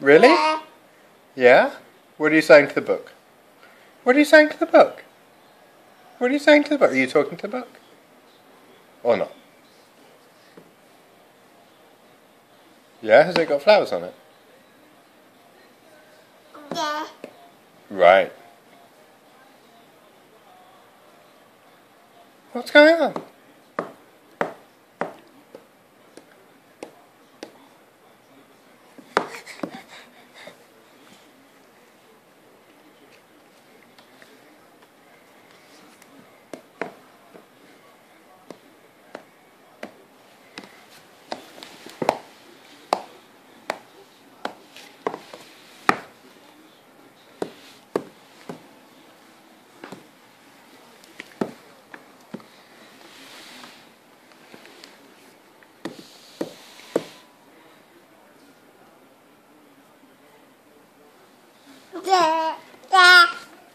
Really? Yeah. Yeah? What are you saying to the book? What are you saying to the book? What are you saying to the book? Are you talking to the book? Or not? Yeah, has it got flowers on it? Yeah. Right. What's going on?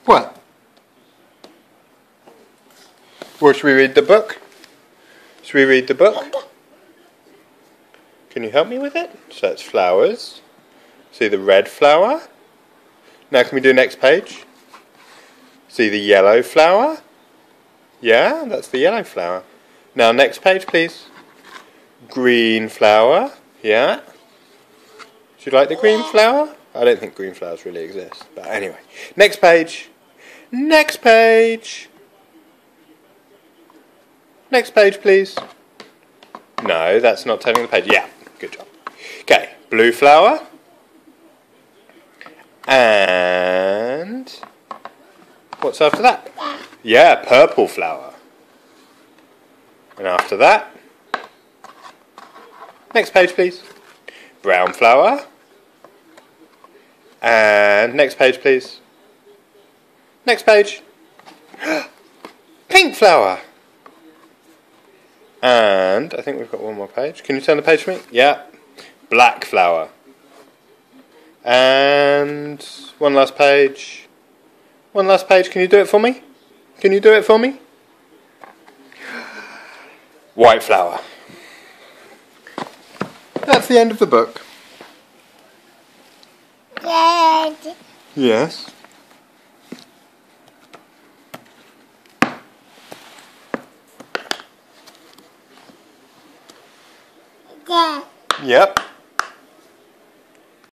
What? Well, should we read the book? Should we read the book? Can you help me with it? So it's flowers. See the red flower? Now can we do next page? See the yellow flower? Yeah, that's the yellow flower. Now next page please. Green flower. Yeah. Do you like the green flower? I don't think green flowers really exist. But anyway. Next page. Next page. Next page, please. No, that's not turning the page. Yeah, good job. Okay, blue flower. And what's after that? Yeah, purple flower. And after that, next page, please. Brown flower. And next page, please. Next page. Pink flower. And I think we've got one more page. Can you turn the page for me? Yeah. Black flower. And one last page. One last page. Can you do it for me? Can you do it for me? White flower. That's the end of the book. Yes. Yeah. Yep.